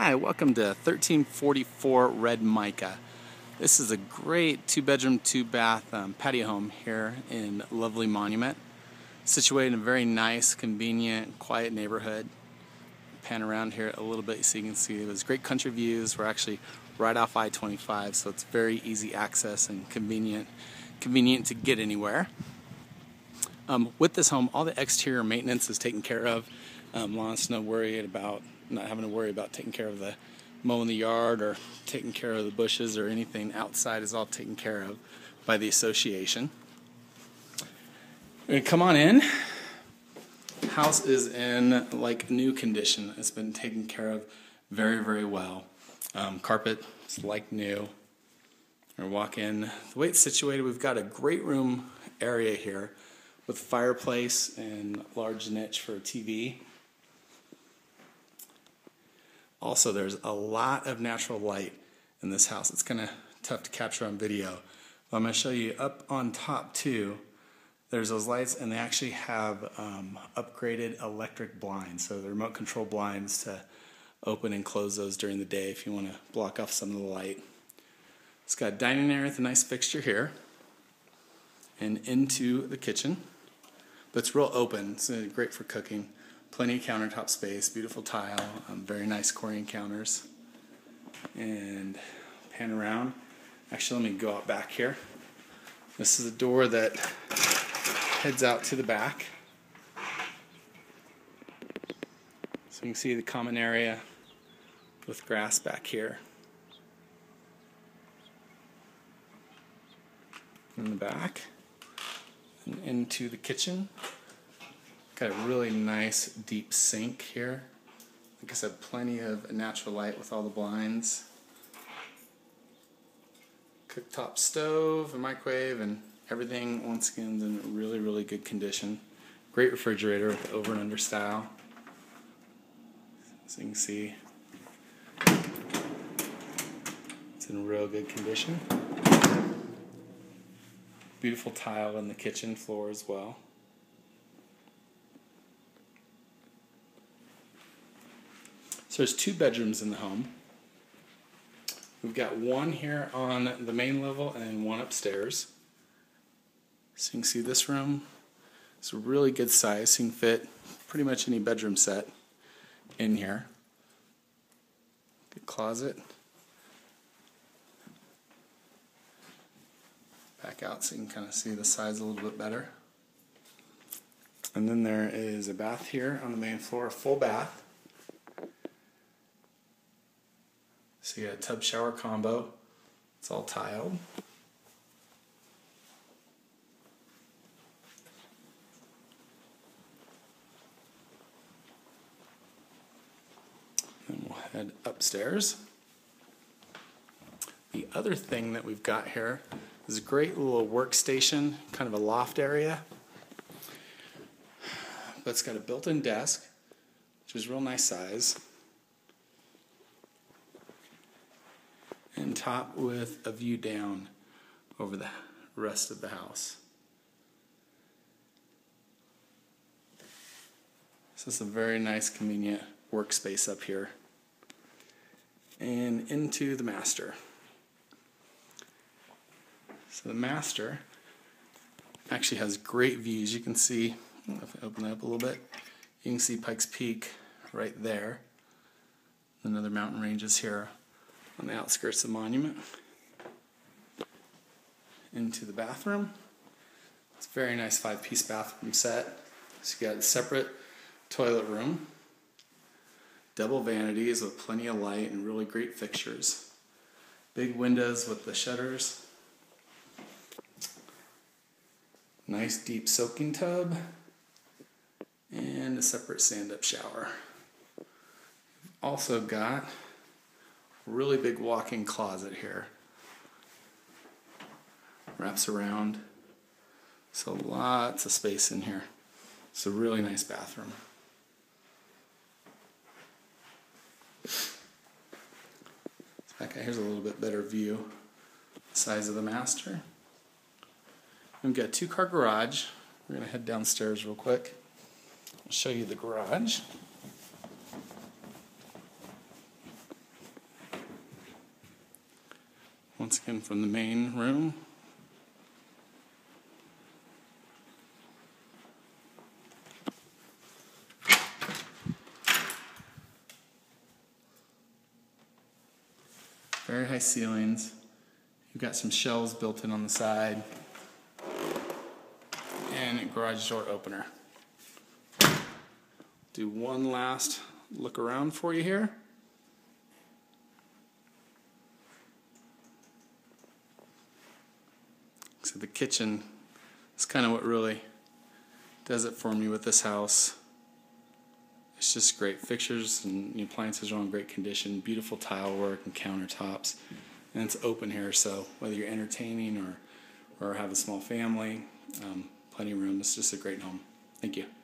Hi, welcome to 1344 Red Mica. This is a great two bedroom, two bath um, patio home here in lovely Monument, situated in a very nice, convenient, quiet neighborhood. Pan around here a little bit so you can see there's great country views. We're actually right off I 25, so it's very easy access and convenient, convenient to get anywhere. Um, with this home, all the exterior maintenance is taken care of. Um, Lon's no worried about not having to worry about taking care of the mowing the yard or taking care of the bushes or anything outside is all taken care of by the association. We're come on in. House is in like new condition. It's been taken care of very, very well. Um, carpet is like new. we walk in. The way it's situated, we've got a great room area here with fireplace and large niche for a TV. Also, there's a lot of natural light in this house. It's kind of tough to capture on video. But I'm going to show you up on top too. There's those lights, and they actually have um, upgraded electric blinds. So the remote control blinds to open and close those during the day if you want to block off some of the light. It's got a dining area with a nice fixture here, and into the kitchen. But it's real open. It's uh, great for cooking. Plenty of countertop space, beautiful tile, um, very nice Corian counters. And pan around. Actually, let me go out back here. This is a door that heads out to the back. So you can see the common area with grass back here. In the back and into the kitchen. Got a really nice deep sink here. Like I said, plenty of natural light with all the blinds. Cooktop stove, and microwave, and everything once again in really, really good condition. Great refrigerator with over and under style. So you can see it's in real good condition. Beautiful tile in the kitchen floor as well. So there's two bedrooms in the home. We've got one here on the main level and one upstairs. So you can see this room. It's a really good size. You can fit pretty much any bedroom set in here. Good closet. Back out so you can kind of see the size a little bit better. And then there is a bath here on the main floor, a full bath. So you got a tub shower combo. It's all tiled. Then we'll head upstairs. The other thing that we've got here is a great little workstation, kind of a loft area. But it's got a built-in desk, which is real nice size. And top with a view down over the rest of the house. So it's a very nice, convenient workspace up here. And into the master. So the master actually has great views. You can see, if I open it up a little bit, you can see Pikes Peak right there. Another mountain ranges here on the outskirts of the Monument. Into the bathroom. It's a very nice five piece bathroom set. So you got a separate toilet room, double vanities with plenty of light and really great fixtures. Big windows with the shutters. Nice deep soaking tub and a separate stand up shower. Also got really big walk-in closet here. Wraps around. So lots of space in here. It's a really nice bathroom. Back here's a little bit better view. Size of the master. We've got a two car garage. We're gonna head downstairs real quick. I'll show you the garage. Once again from the main room. Very high ceilings. You've got some shelves built in on the side. And a garage door opener. Do one last look around for you here. So the kitchen is kind of what really does it for me with this house. It's just great fixtures and appliances are in great condition. Beautiful tile work and countertops, and it's open here. So whether you're entertaining or or have a small family, um, plenty of room. It's just a great home. Thank you.